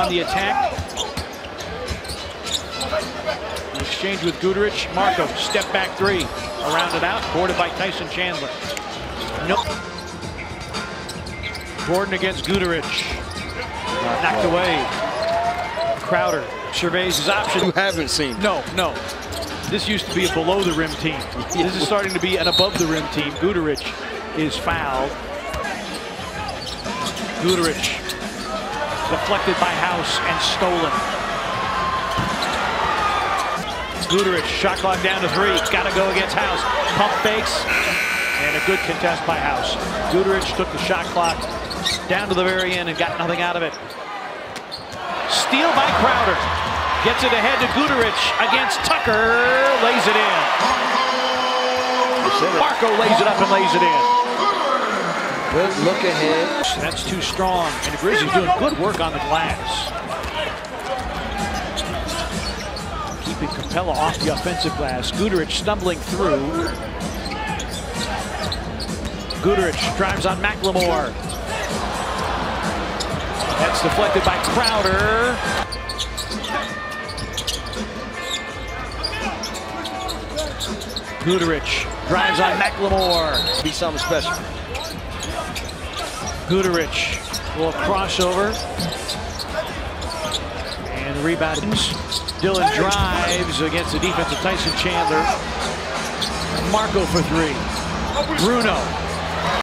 on the attack. Exchange with Guduric. Marko, step back three. Around it out, boarded by Tyson Chandler. Nope. Gordon against Guduric. Knocked away. Crowder surveys his option. You haven't seen. No, no. This used to be a below the rim team. This is starting to be an above the rim team. Guduric is fouled. Guduric deflected by House and stolen. Guduric, shot clock down to three. Got to go against House. Pump fakes and a good contest by House. Guduric took the shot clock down to the very end and got nothing out of it. Steal by Crowder. Gets it ahead to Guduric against Tucker. Lays it in. Marko lays it up and lays it in. Good look ahead. That's too strong. And the Grizzlies doing good work on the glass. Keeping Capela off the offensive glass. Guduric stumbling through. Guduric drives on McLemore. That's deflected by Crowder. Guduric drives on McLemore. Be something special. Guduric will crossover. And the rebound. Dillon drives against the defense of Tyson Chandler. Marko for three. Bruno